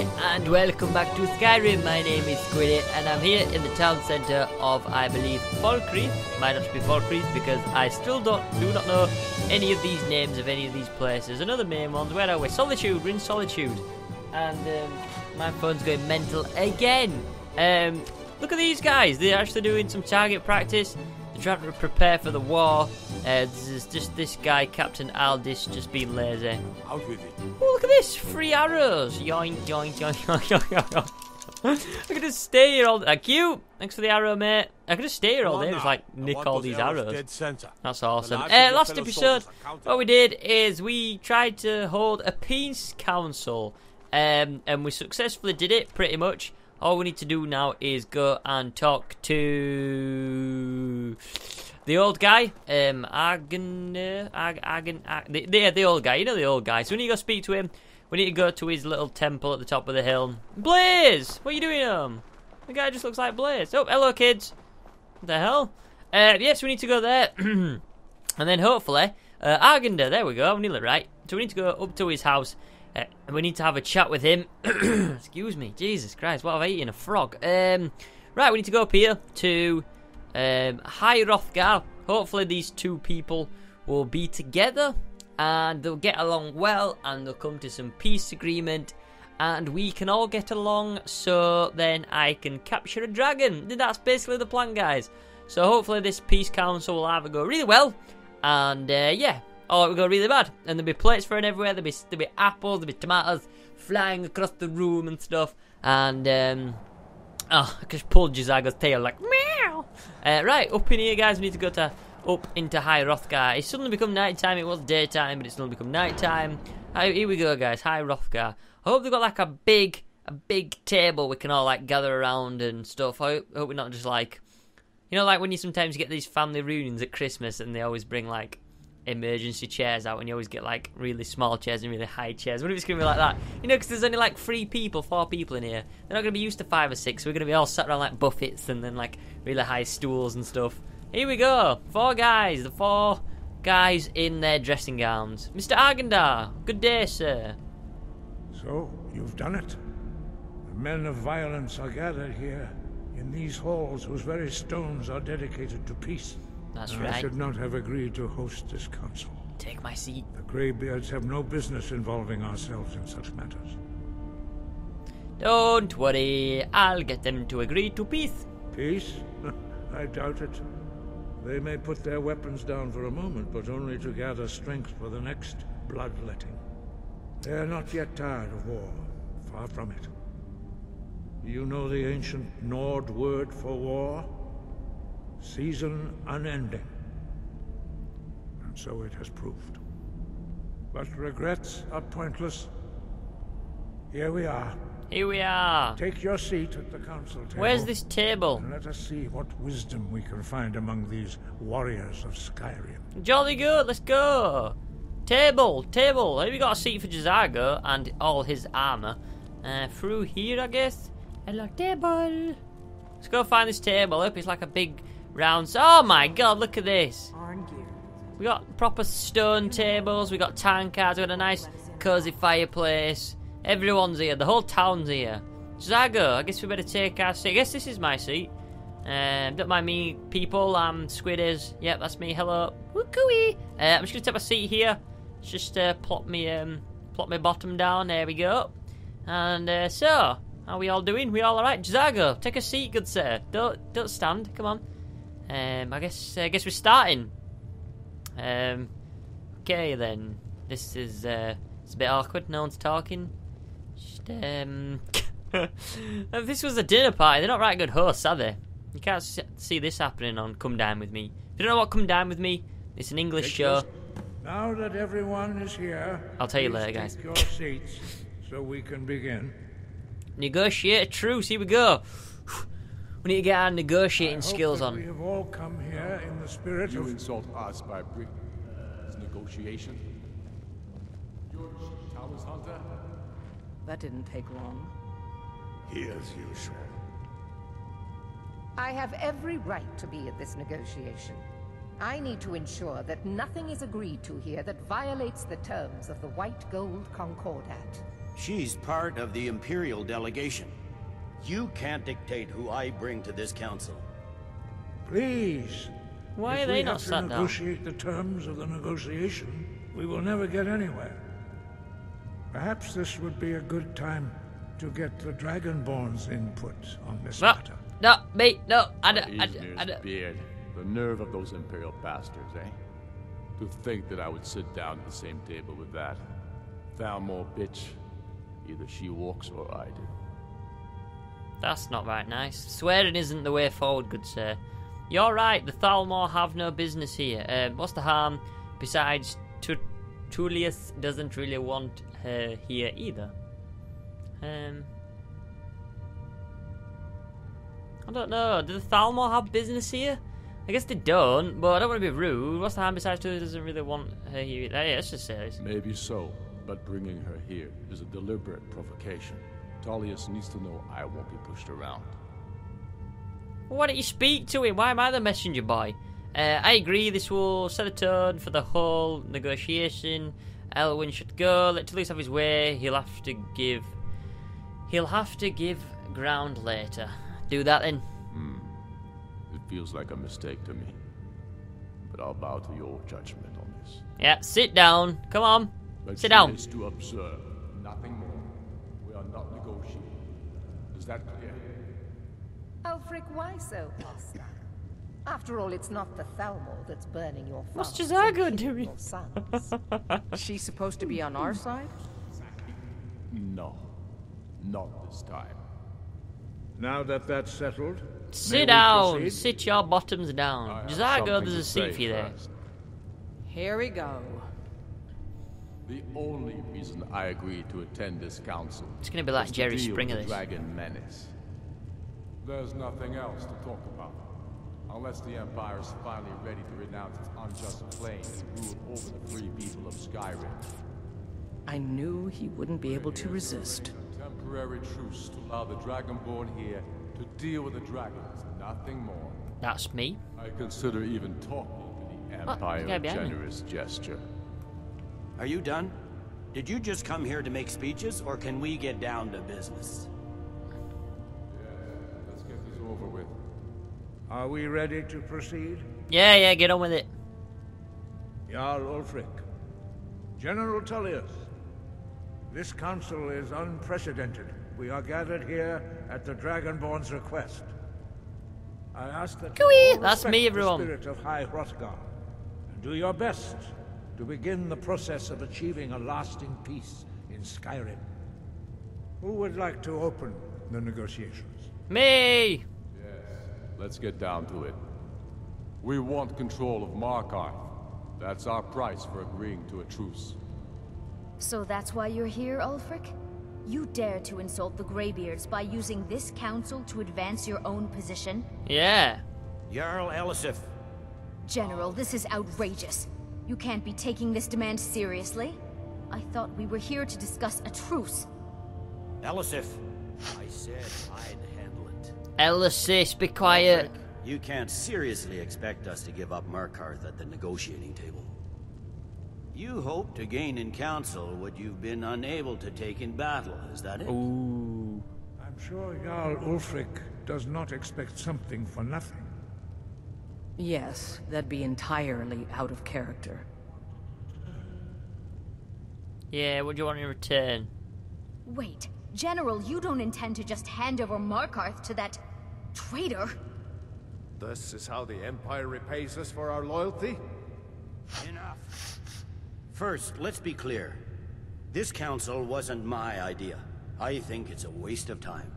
And welcome back to Skyrim. My name is Squiddy, and I'm here in the town centre of, I believe, Falkreath. Might not be Falkreath because I still don't do not know any of these names of any of these places. Another main ones. Where are we? Solitude. We're in Solitude, and um, my phone's going mental again. Um, look at these guys. They're actually doing some target practice. Trying to prepare for the war. Uh, this is just this guy, Captain Aldis, just being lazy. Out with it. Oh, look at this! Free arrows! Yoink, yoink, yoink, yoink, yoink, yoink. I could just stay here all day. Cute! Thanks for the arrow, mate. I could just stay here all day, just like nick all these arrows arrows. Dead center. That's awesome. Uh, last episode, soldiers are counted. what we did is we tried to hold a peace council, um, and we successfully did it pretty much. All we need to do now is go and talk to the old guy, um, uh, Ag, Ag, the, the, old guy. You know the old guy. So we need to go speak to him. We need to go to his little temple at the top of the hill. Blaze, what are you doing, um? The guy just looks like Blaze. Oh, hello, kids. What the hell? Uh, yes, we need to go there. and then hopefully, uh, Argender, there we go, I'm nearly right. So we need to go up to his house. Uh, we need to have a chat with him. Excuse me, Jesus Christ, what have I eaten? A frog. Um, right, we need to go up here to um, High Hrothgar. Hopefully, these two people will be together and they'll get along well and they'll come to some peace agreement and we can all get along so then I can capture a dragon. That's basically the plan, guys. So hopefully this peace council will have a go really well and uh, yeah, or it will go really bad. And there'll be plates thrown everywhere, there'll be, there'll be apples, there'll be tomatoes flying across the room and stuff. And um, Oh, I just pulled Jazago's tail like meow. Uh, right, up in here, guys. We need to go to up into High Hrothgar. It's suddenly become nighttime. It was daytime, but it's suddenly become nighttime. Hi, here we go, guys. High Hrothgar. I hope they've got like a big, a big table we can all like gather around and stuff. I hope, I hope we're not just like, you know, like when you sometimes get these family reunions at Christmas and they always bring like emergency chairs out and you always get like really small chairs and really high chairs. What if it's going to be like that? You know, because there's only like three people, four people in here. They're not going to be used to five or six. So we're going to be all sat around like buffets and then like really high stools and stuff. Here we go. Four guys. The four guys in their dressing gowns. Mr. Argendar, good day, sir. So, you've done it. The men of violence are gathered here, in these halls whose very stones are dedicated to peace. That's I right. should not have agreed to host this council. Take my seat. The Greybeards have no business involving ourselves in such matters. Don't worry. I'll get them to agree to peace. Peace? I doubt it. They may put their weapons down for a moment, but only to gather strength for the next bloodletting. They are not yet tired of war. Far from it. You know the ancient Nord word for war? Season unending. And so it has proved. But regrets are pointless. Here we are. Here we are. Take your seat at the council table. Where's this table? And let us see what wisdom we can find among these warriors of Skyrim. Jolly good, let's go. Table, table. Have we got a seat for Jazago and all his armor? Uh, through here, I guess. Hello, table. Let's go find this table. Up, it's like a big round. Oh my god, look at this. We got proper stone tables. We got tankards. We got a nice cozy fireplace. Everyone's here. The whole town's here. Zago, I guess we better take our seat. I guess this is my seat. Um, don't mind me, people. I'm Squidders. Yep, that's me. Hello. Woo-cooey. Uh, I'm just gonna take my seat here. Let's Just uh, plop me, um, plop my bottom down. There we go. And uh, so, how we all doing? We all alright? Zago, take a seat, good sir. Don't don't stand. Come on. Um, I guess I guess we're starting. Um, okay then. This is uh, it's a bit awkward. No one's talking. Just, um, if this was a dinner party, they're not right good hosts, are they? You can't see this happening on Come Dine with Me. If you don't know what Come Dine with Me, it's an English show. Now that everyone is here, I'll tell you later, take guys. your seats so we can begin. Negotiate a truce. Here we go. We need to get our negotiating I hope skills that on. We have all come here in the spirit You of insult us by bringing this uh, negotiation. George Towers Hunter. That didn't take long. he as usual. I have every right to be at this negotiation. I need to ensure that nothing is agreed to here that violates the terms of the White Gold Concordat. She's part of the Imperial delegation. You can't dictate who I bring to this council. Please. Why if are they we not have to sat down? negotiate the terms of the negotiation, we will never get anywhere. Perhaps this would be a good time to get the Dragonborn's input on this No, matter. no, me, no, I don't, I don't, I don't. beard. The nerve of those Imperial bastards, eh? To think that I would sit down at the same table with that. Thalmor bitch. Either she walks or I do. That's not right nice. Swearing isn't the way forward, good sir. You're right, the Thalmor have no business here. Um, what's the harm? Besides, Tullius doesn't really want her here either. Um, I don't know. Do the Thalmor have business here? I guess they don't, but I don't want to be rude. What's the harm besides Tullius doesn't really want her here either? Yeah, let's just say this. Maybe so, but bringing her here is a deliberate provocation. Tullius needs to know I won't be pushed around. Why don't you speak to him? Why am I the messenger boy? Uh, I agree, this will set a tone for the whole negotiation. Elwin should go, let Tullius have his way. He'll have to give. He'll have to give ground later. Do that then. It feels like a mistake to me. But I'll bow to your judgment on this. Yeah, sit down. Come on. But Sit down. is to observe, nothing more. We are not negotiating. Is that clear? Ulfric, why so hostile? After all, it's not the Thalmor that's burning your What's farms Jazago and killing doing? sons. She's supposed to be on our side? No. Not this time. Now that that's settled, Sit down. proceed? Sit your bottoms down. I Jazago, there's a seat for you there. Here we go. The only reason I agreed to attend this council It's gonna be like was to Jerry deal Springer, with this. Dragon Menace. There's nothing else to talk about. Unless the Empire is finally ready to renounce its unjust claim and rule over the free people of Skyrim. I knew he wouldn't be able to resist. A temporary truce to allow the Dragonborn here to deal with the dragons, nothing more. That's me. I consider even talking to the Empire. The guy Empire behind me. generous gesture. Are you done? Did you just come here to make speeches, or can we get down to business? Yeah, let's get this over with. Are we ready to proceed? Yeah, yeah, get on with it. Jarl Ulfric. General Tullius. This council is unprecedented. We are gathered here at the Dragonborn's request. I ask that you Cooey! all That's me, respect the spirit of High Hrothgar, do your best to begin the process of achieving a lasting peace in Skyrim. Who would like to open the negotiations? Me! Yes. Let's get down to it. We want control of Markarth. That's our price for agreeing to a truce. So that's why you're here, Ulfric? You dare to insult the Greybeards by using this council to advance your own position? Yeah. Jarl Elisif, General, this is outrageous. You can't be taking this demand seriously. I thought we were here to discuss a truce. Elisif, I said I'd handle it. Elisif, be quiet. You can't seriously expect us to give up Markarth at the negotiating table. You hope to gain in council what you've been unable to take in battle, is that it? Ooh. I'm sure Jarl Ulfric does not expect something for nothing. Yes, that'd be entirely out of character. Yeah, what do you want in return? Wait, General, you don't intend to just hand over Markarth to that traitor? This is how the Empire repays us for our loyalty? Enough. First, let's be clear. This council wasn't my idea. I think it's a waste of time.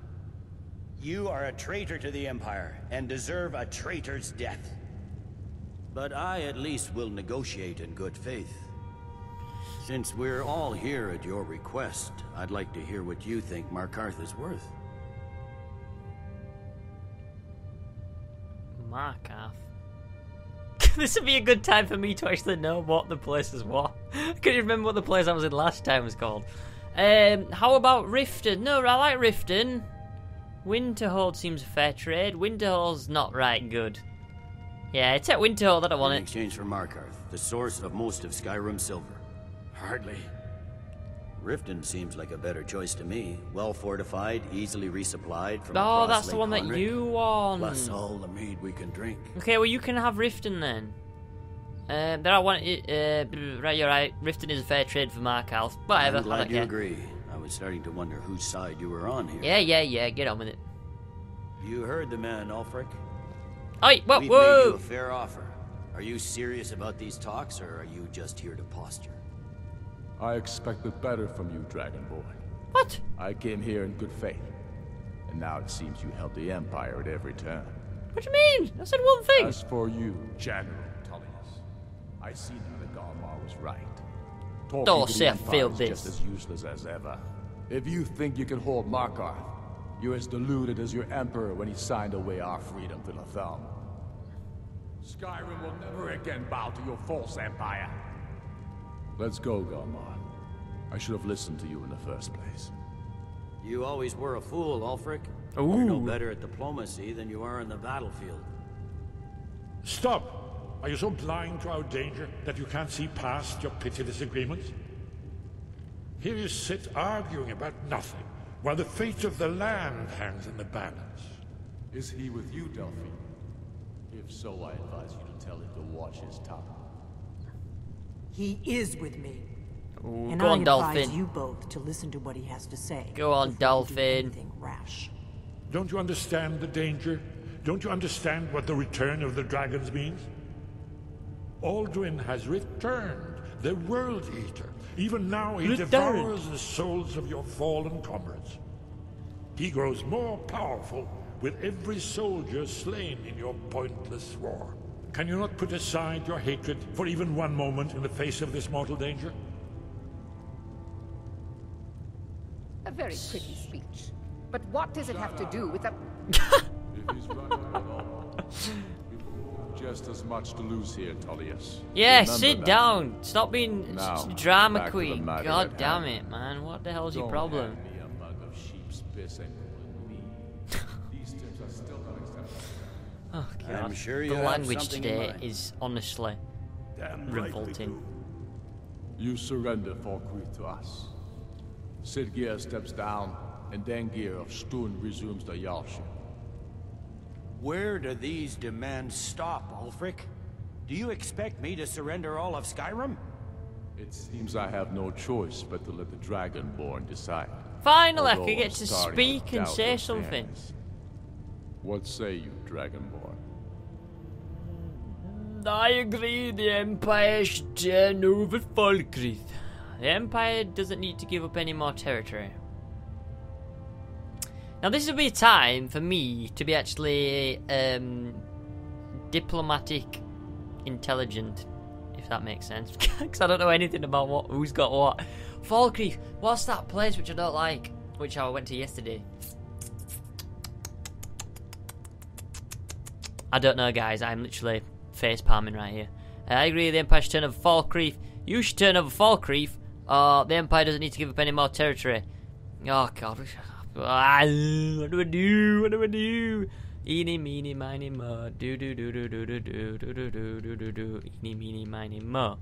You are a traitor to the Empire and deserve a traitor's death. But I at least will negotiate in good faith. Since we're all here at your request, I'd like to hear what you think Markarth is worth. Markarth. this would be a good time for me to actually know what the place is what. I couldn't remember what the place I was in last time was called. Um, how about Riften? No, I like Riften. Winterhold seems a fair trade. Winterhold's not right good. Yeah, it's at Winterhold, that I don't want in it. exchange for Markarth, the source of most of Skyrim's silver. Hardly. Riften seems like a better choice to me. Well fortified, easily resupplied from Oh, that's the Lake one that you want. Plus all the mead we can drink. Okay, well you can have Riften then. Um, there I want it. Uh, right, you're right. Riften is a fair trade for Markarth. Whatever. I'm glad you care. agree. I was starting to wonder whose side you were on here. Yeah, yeah, yeah. Get on with it. You heard the man, Ulfric. Oi, whoa, We've made you a fair offer. Are you serious about these talks, or are you just here to posture? I expected better from you, Dragon Boy. What? I came here in good faith. And now it seems you held the Empire at every turn. What do you mean? I said one thing. As for you, General Tullius, I see now that Galmar was right. Talking Don't to say the I Empire failed is this. just as useless as ever. If you think you can hold Markarth, you're as deluded as your Emperor when he signed away our freedom to the thumb. Skyrim will never again bow to your false empire. Let's go, Galmar. I should have listened to you in the first place. You always were a fool, Ulfric. You're no better at diplomacy than you are in the battlefield. Stop! Are you so blind to our danger that you can't see past your pitiless agreements? Here you sit arguing about nothing, while the fate of the land hangs in the balance. Is he with you, Delphine? If so, I advise you to tell him to watch his tongue. He is with me. Ooh, and go I on, advise Dolphin. you both to listen to what he has to say. Go on, before you do Dolphin. anything rash. Don't you understand the danger? Don't you understand what the return of the dragons means? Alduin has returned, the World Eater. Even now he Returned. devours the souls of your fallen comrades. He grows more powerful with every soldier slain in your pointless war. Can you not put aside your hatred for even one moment in the face of this mortal danger? A very pretty speech. But what does it have to do with a... If he's running with all, we've just as much to lose here, Tullius. Yeah, Remember sit that. down. Stop being Now, drama back to the queen. God damn hand. it, man. What the hell's your Don't problem? Oh I'm sure you the language today is honestly revolting. You surrender Falkreath to us. Siddgeir steps down, and Dengeir of Stuhn resumes the Jarlship. Where do these demands stop, Ulfric? Do you expect me to surrender all of Skyrim? It seems I have no choice but to let the Dragonborn decide. Finally, I Although can get to speak and say something. fairness. What say you, Dragonborn? I agree, the Empire should turn over Falkreath. The Empire doesn't need to give up any more territory. Now, this will be a time for me to be actually um, diplomatic, intelligent, if that makes sense. Because I don't know anything about what who's got what. Falkreath, what's that place which I don't like? Which I went to yesterday. I don't know, guys. I'm literally face palming right here. Uh, I agree. The Empire should turn over Falkreath. You should turn over Falkreath. Uh, the Empire doesn't need to give up any more territory. Oh God, Ah, what do I do? What do I do? Eeny, meeny, miny, mo. Do do do do do do do do do do do do do. Eeny, meeny, miny, mo.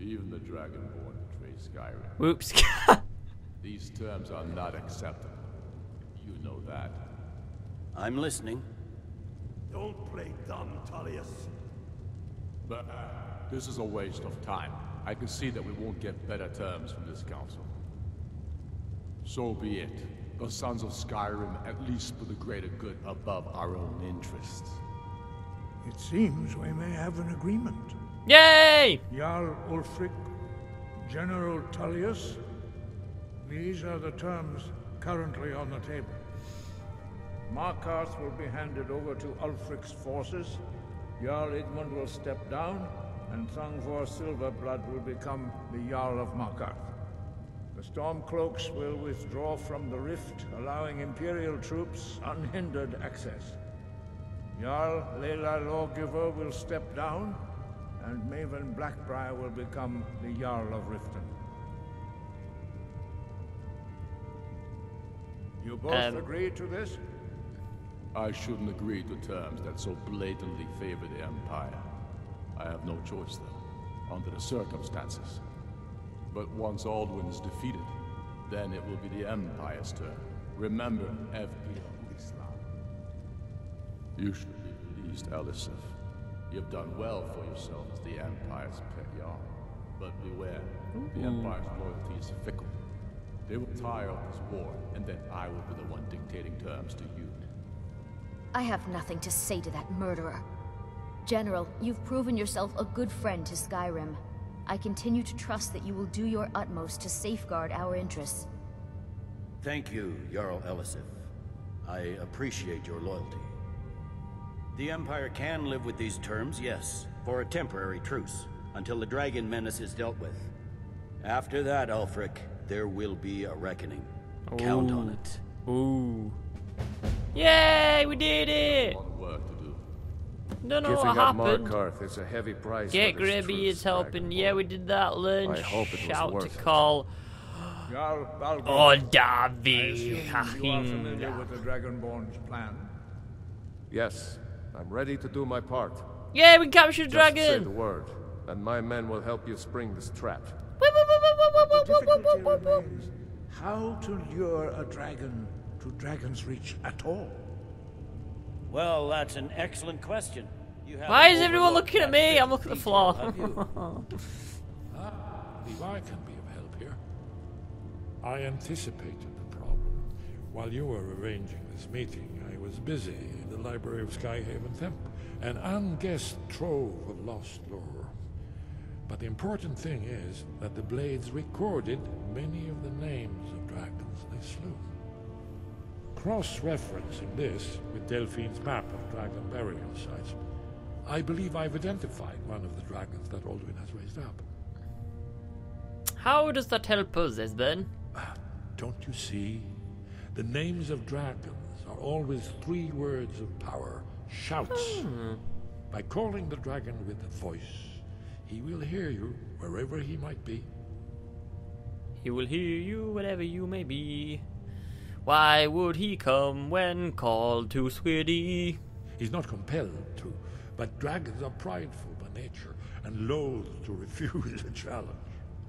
Even the Dragonborn betray Skyrim. Whoops. These terms are not acceptable. You know that. I'm listening. Don't play dumb, Tullius. But uh, this is a waste of time. I can see that we won't get better terms from this council. So be it. The Sons of Skyrim at least for the greater good above our own interests. It seems we may have an agreement. Yay! Jarl Ulfric, General Tullius, these are the terms currently on the table. Markarth will be handed over to Ulfric's forces, Jarl Igmund will step down, and Thangvor Silverblood will become the Jarl of Markarth. The Stormcloaks will withdraw from the rift, allowing Imperial troops unhindered access. Jarl Laila Law-Giver will step down, and Maven Blackbriar will become the Jarl of Riften. You both Um, agree to this? I shouldn't agree to terms that so blatantly favor the Empire. I have no choice, though, under the circumstances. But once Alduin is defeated, then it will be the Empire's turn. Remember, Evpia Ulisla. You should be pleased, Elisif. You have done well for yourself as the Empire's pet yarn. But beware, the Empire's loyalty is fickle. They will tire of this war, and then I will be the one dictating terms to you. I have nothing to say to that murderer. General, you've proven yourself a good friend to Skyrim. I continue to trust that you will do your utmost to safeguard our interests. Thank you, Jarl Elisif. I appreciate your loyalty. The Empire can live with these terms, yes, for a temporary truce, until the Dragon Menace is dealt with. After that, Ulfric, there will be a reckoning. Count on it. Ooh. Yay, we did it! One work to do. Don't know Giving what happened. Markarth is a heavy price. Get for Gribby is helping. Yeah, we did that. Learn I hope it shout to worth it. call. Jarl Oh, I Davi. you are familiar with the Dragonborn's plan. Yes, I'm ready to do my part. Yeah, we captured Just say the word, and my men will help you spring this trap. The difficulty remains how to lure a dragon to Dragon's Reach at all. Well, that's an excellent question. You have Why is everyone looking at me? I'm looking at the floor. have you? Ah, Believe I can be of help here. I anticipated the problem. While you were arranging this meeting, I was busy in the library of Skyhaven Temple, an unguessed trove of lost lore. But the important thing is that the Blades recorded many of the names of dragons they slew. Cross-referencing this with Delphine's map of dragon burial sites, I believe I've identified one of the dragons that Alduin has raised up. How does that help us, Esben? Don't you see? The names of dragons are always three words of power shouts. Hmm. By calling the dragon with a voice, he will hear you wherever he might be. He will hear you wherever you may be. Why would he come when called to Swiddy? He's not compelled to, but dragons are prideful by nature and loath to refuse a challenge.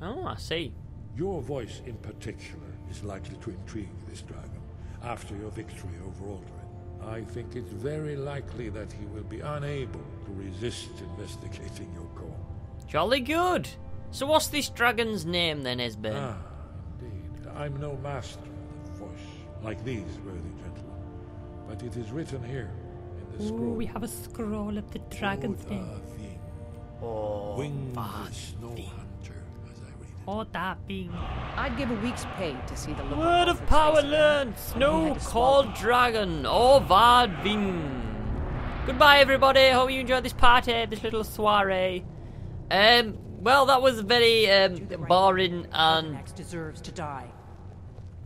Oh, I see. Your voice in particular is likely to intrigue this dragon after your victory over Alduin. I think it's very likely that he will be unable to resist investigating your call. Jolly good. So what's this dragon's name then, Esben? Ah, indeed. I'm no master of the voice, like these worthy gentlemen. But it is written here in the scroll. we have a scroll of the dragon's Oda name. Ving, Oh, wingless snow hunter, as I read it. Oh, that being. I'd give a week's pay to see the look on Word of power face again. learned. He Snow had to called swallow. dragon. Orvad Ving. Goodbye, everybody. Hope you enjoyed this party, this little soiree. Um, well, that was very um, Do the right boring and Next deserves to die.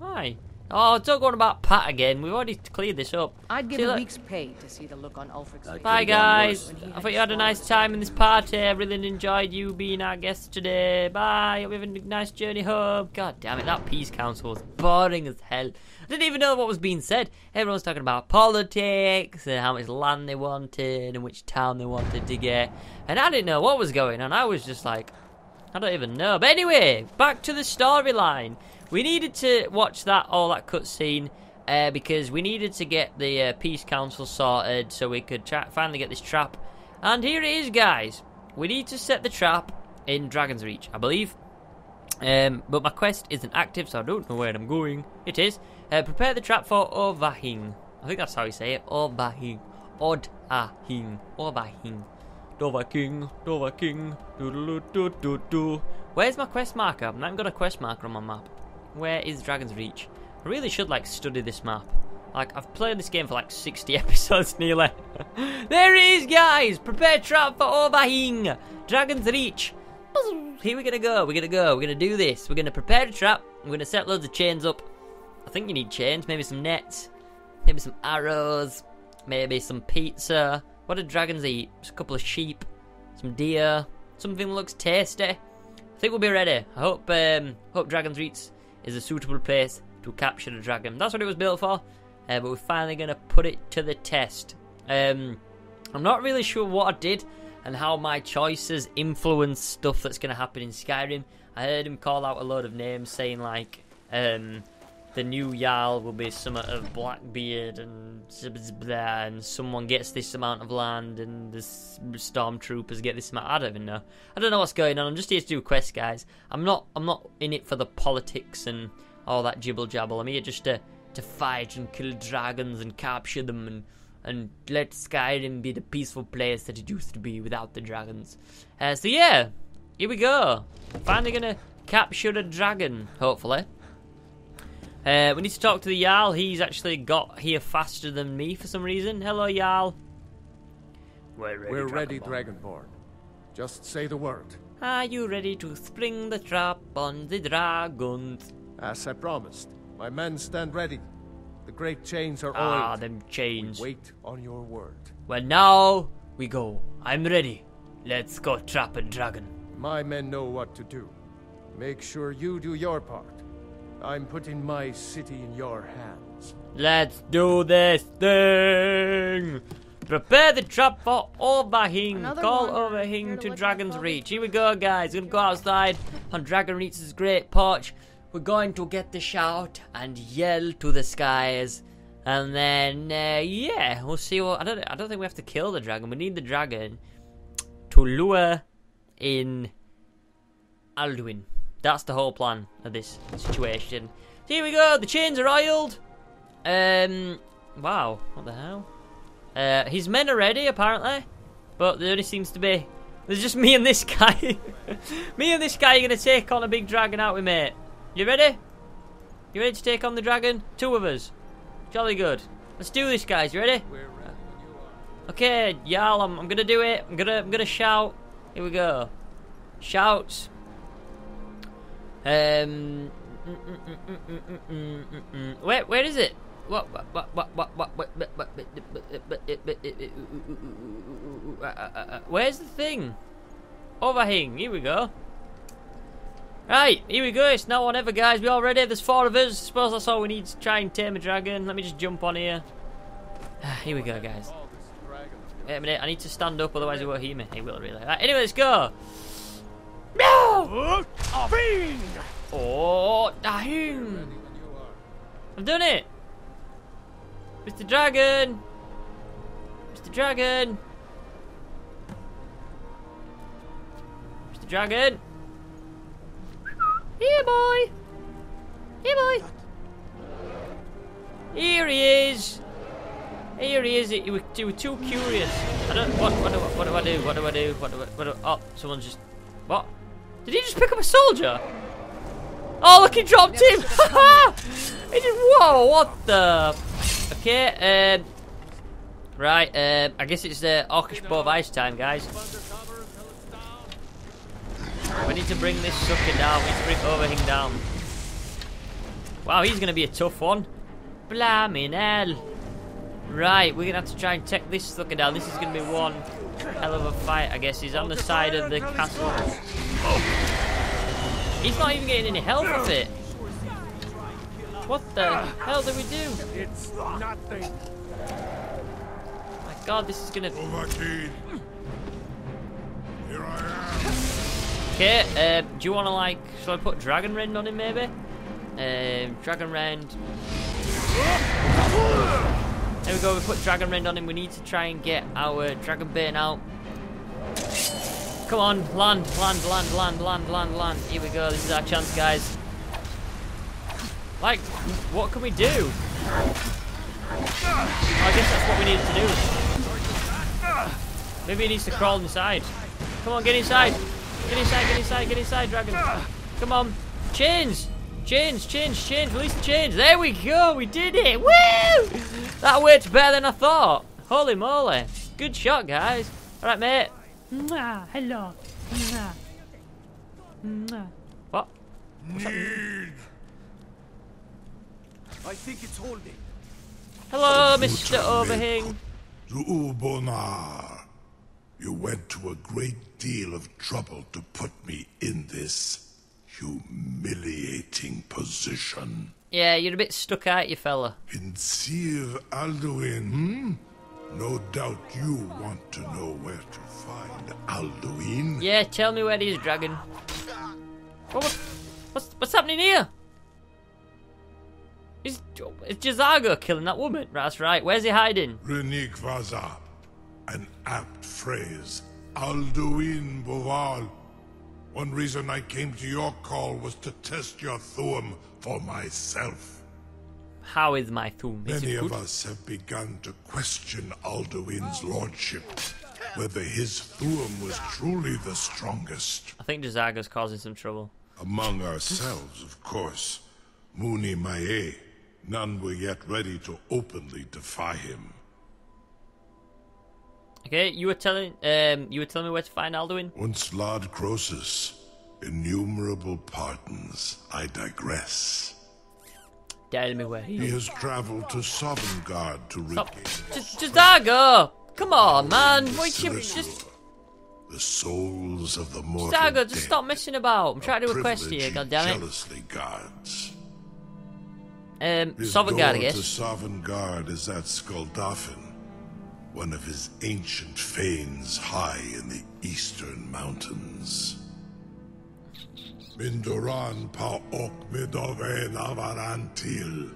Hi. Oh, it's all going about Pat again. We've already cleared this up. I'd give See, a look- week's pay to see the look on Ulfric's face. Bye, Could've gone guys. I thought you had a nice time in this party. I really enjoyed you being our guest today. Bye. Hope you have a nice journey home. God damn it, that peace council was boring as hell. I didn't even know what was being said. Everyone was talking about politics and how much land they wanted and which town they wanted to get. And I didn't know what was going on. I was just like, I don't even know. But anyway, back to the storyline. We needed to watch that all that cutscene uh, because we needed to get the uh, peace council sorted so we could tra- finally get this trap. And here it is, guys. We need to set the trap in Dragon's Reach, I believe. Um, but my quest isn't active, so I don't know where I'm going. It is. Uh, prepare the trap for Ovahing. I think that's how you say it. Ovahing. Odahing. Ovahing. Dova King, King. Where's my quest marker? I've not got a quest marker on my map. Where is Dragon's Reach? I really should like study this map. Like I've played this game for like 60 episodes nearly. there it is, guys. Prepare trap for Overhing. Dragon's Reach. Here we're gonna go. We're gonna go. We're gonna do this. We're gonna prepare a trap. We're gonna set loads of chains up. I think you need chains. Maybe some nets. Maybe some arrows. Maybe some pizza. What do dragons eat? Just a couple of sheep. Some deer. Something that looks tasty. I think we'll be ready. I hope um, hope Dragon's Reach is a suitable place to capture the dragon. That's what it was built for. Uh, but we're finally going to put it to the test. Um, I'm not really sure what I did and how my choices influence stuff that's going to happen in Skyrim. I heard him call out a load of names, saying like, um, the new Jarl will be some of Blackbeard and blah, and someone gets this amount of land and the stormtroopers get this amount. I don't even know. I don't know what's going on. I'm just here to do quests, guys. I'm not. I'm not in it for the politics and all that jibble jabble. I'm here just to to fight and kill dragons and capture them and and let Skyrim be the peaceful place that it used to be without the dragons. Uh, so yeah, here we go. Finally gonna capture a dragon, hopefully. Uh, we need to talk to the Jarl. He's actually got here faster than me for some reason. Hello, Jarl. We're ready, We're ready Dragonborn. Just say the word. Are you ready to spring the trap on the dragons? As I promised. My men stand ready. The great chains are Ah, them chains. We wait on your word. Well, now we go. I'm ready. Let's go trap a dragon. My men know what to do. Make sure you do your part. I'm putting my city in your hands. Let's do this thing. Prepare the trap for Overhing. Another Call wanderer Overhing to to Dragon's out for Reach. Here we go, guys. We're gonna go outside on Dragon Reach's great porch. We're going to get the shout and yell to the skies, and then uh, yeah, we'll see what. I don't. I don't think we have to kill the dragon. We need the dragon to lure in Alduin. That's the whole plan of this situation. So here we go. The chains are oiled. Um. Wow. What the hell? Uh, his men are ready apparently, but there only seems to be. There's just me and this guy. me and this guy are gonna take on a big dragon, out with mate? You ready? You ready to take on the dragon? Two of us. Jolly good. Let's do this, guys. You ready? Okay, Jarl, I'm, I'm gonna do it. I'm gonna I'm gonna shout. Here we go. Shouts. Um, where where is it? What what what what what what what what Where's the thing? Overhang. Here we go. Right, here we go. It's now or never, guys. We all ready? There's four of us. Suppose that's all we need to try and tame a dragon. Let me just jump on here. here we go, guys. Wait a minute. I need to stand up, otherwise he won't hear me. He will really. Right, anyway, let's go. No! Oh, dang! I've done it! Mr. Dragon! Mr. Dragon! Mr. Dragon! Here, boy! Here, boy! Here he is! Here he is. You were, you were too curious. I don't. What, what, do, what do I do? What do I do? What do I? What do, oh, someone's just. What? Did he just pick up a soldier? Oh, look, he dropped him! he just. Whoa, what the? Okay, um. Right, um, I guess it's uh, Orcish Bow of Ice time, guys. We need to bring this sucker down. We need to bring Overhang down. Wow, he's going to be a tough one. Blaming hell. Right, we're going to have to try and take this sucker down. This is going to be one hell of a fight, I guess. He's on the side of the castle. Oh. He's not even getting any health with it. What the hell do we do? It's nothing. My god, this is gonna... Overkeen. Here I am. Okay, um, do you want to like... Shall I put Dragon Rend on him maybe? Um, Dragon Rend... There we go, we put Dragon Rend on him. We need to try and get our Dragon Bane out. Come on, land, land, land, land, land, land, land. Here we go, this is our chance, guys. Like, what can we do? I guess that's what we need to do. Maybe he needs to crawl inside. Come on, get inside. Get inside, get inside, get inside, dragon. Come on. Chains! Chains, chains, chains, release the chains. There we go, we did it. Woo! That worked better than I thought. Holy moly. Good shot, guys. Alright, mate. Mwah, hello. Mwah. Mwah. What? Need. I think it's holding. Hello, Mr. Overhang. Zuubonar, you went to a great deal of trouble to put me in this humiliating position. Yeah, you're a bit stuck out, you fella. In Sir Alduin, hmm? No doubt you want to know where to find Alduin. Yeah, tell me where he is, dragon. What, what's what's happening here? Is is Jazago killing that woman? That's right. Where's he hiding? Renik Vaza. An apt phrase. Alduin Boval. One reason I came to your call was to test your Thuum for myself. How is my Thuum? Is Many of us have begun to question Alduin's lordship. Whether his Thuum was truly the strongest. I think Jazago's causing some trouble. Among ourselves, of course. Muni Mae. None were yet ready to openly defy him. Okay, you were telling um you were telling me where to find Alduin. Once Lord Krosis, innumerable pardons, I digress. Tell me where he He is. has traveled to Sovngarde to regain Just Jazago! Come on, man. Wait, you just the souls of the mortal Jazago, just stop messing about. I'm trying to do a quest here. God damn it. jealously guards. Um, His Sovngarde, I guess. Sovngarde is at Skuldafn, one of his ancient fanes high in the eastern mountains. Mindoran pa ok midove navarantil.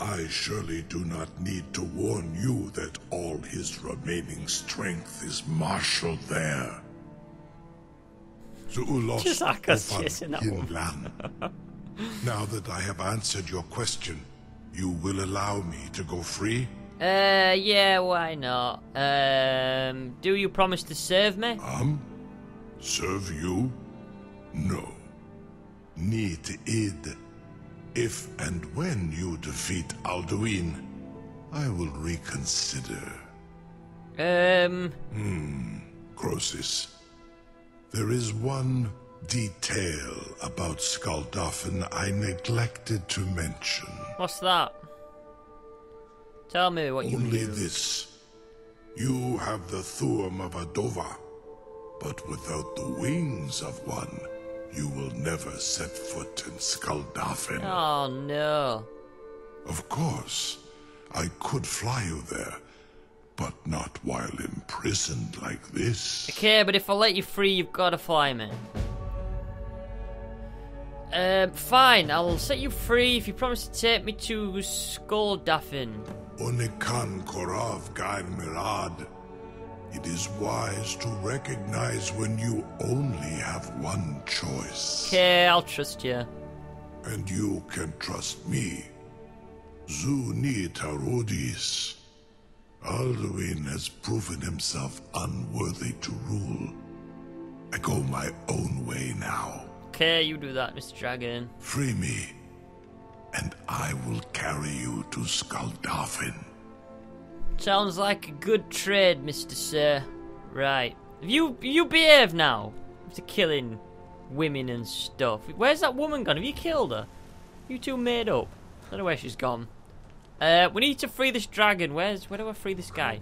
I surely do not need to warn you that all his remaining strength is marshaled there. Zuulos Jazago's ofan chasing that one. Hinlan. Now that I have answered your question, you will allow me to go free? Uh, yeah, why not? Um, do you promise to serve me? Um? Serve you? No. Need id. If and when you defeat Alduin, I will reconsider. Um, Hmm, Krosis. There is one detail about Skuldafn I neglected to mention. what's that? Tell me what you Only do. this. You have the Thuum of Adova, but without the wings of one, you will never set foot in Skuldafn. Oh no. Of course, I could fly you there, but not while imprisoned like this. Okay, but if I let you free, you've got to fly me. Um, fine. I'll set you free if you promise to take me to Skulldaffin. Onikan Korav Gain Mirad. It is wise to recognize when you only have one choice. Okay, I'll trust you. And you can trust me. Zuni Tarudis. Alduin has proven himself unworthy to rule. I go my own way now. Okay, you do that, Mr. Dragon. Free me, and I will carry you to Skuldafn. Sounds like a good trade, Mr. Sir. Right. You you behave now. After killing women and stuff. Where's that woman gone? Have you killed her? You two made up. I don't know where she's gone. Uh, we need to free this dragon. Where's where do I free this guy?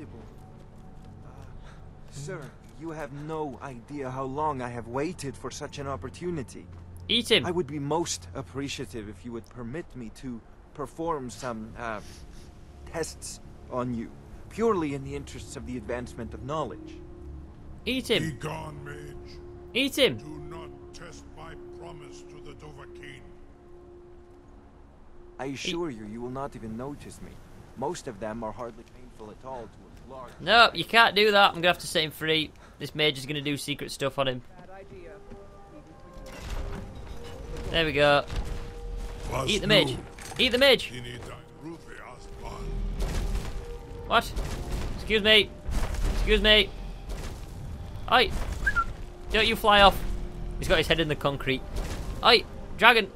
Sir, you have no idea how long I have waited for such an opportunity. Eat him. I would be most appreciative if you would permit me to perform some uh, tests on you, purely in the interests of the advancement of knowledge. Eat him. Be gone, mage. Eat him. Do not test my promise to the Dovahkiin. I assure you, you will not even notice me. Most of them are hardly painful at all to a large. No, you can't do that. I'm gonna have to set him free. This mage is gonna do secret stuff on him. There we go. Eat the mage. Eat the mage. What? Excuse me. Excuse me. Oi. Don't you fly off. He's got his head in the concrete. Oi. Dragon.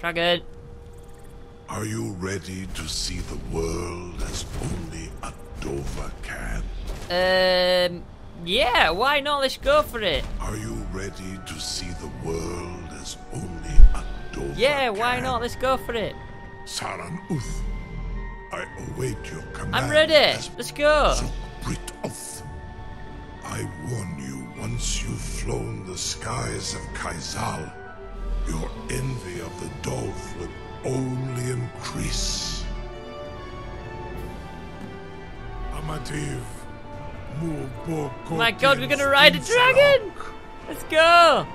Dragon. Are you ready to see the world as only a Dover can? Um. Yeah, why not? Let's go for it. Are you ready to see the world Yeah, why not? Let's go for it. Saran Uth, I await your command. I'm ready. Let's go. I warn you, once you've flown the skies of Keizaal, your envy of the Dove will only increase. Amativ, Oh my god, we're gonna ride a dragon! Let's go!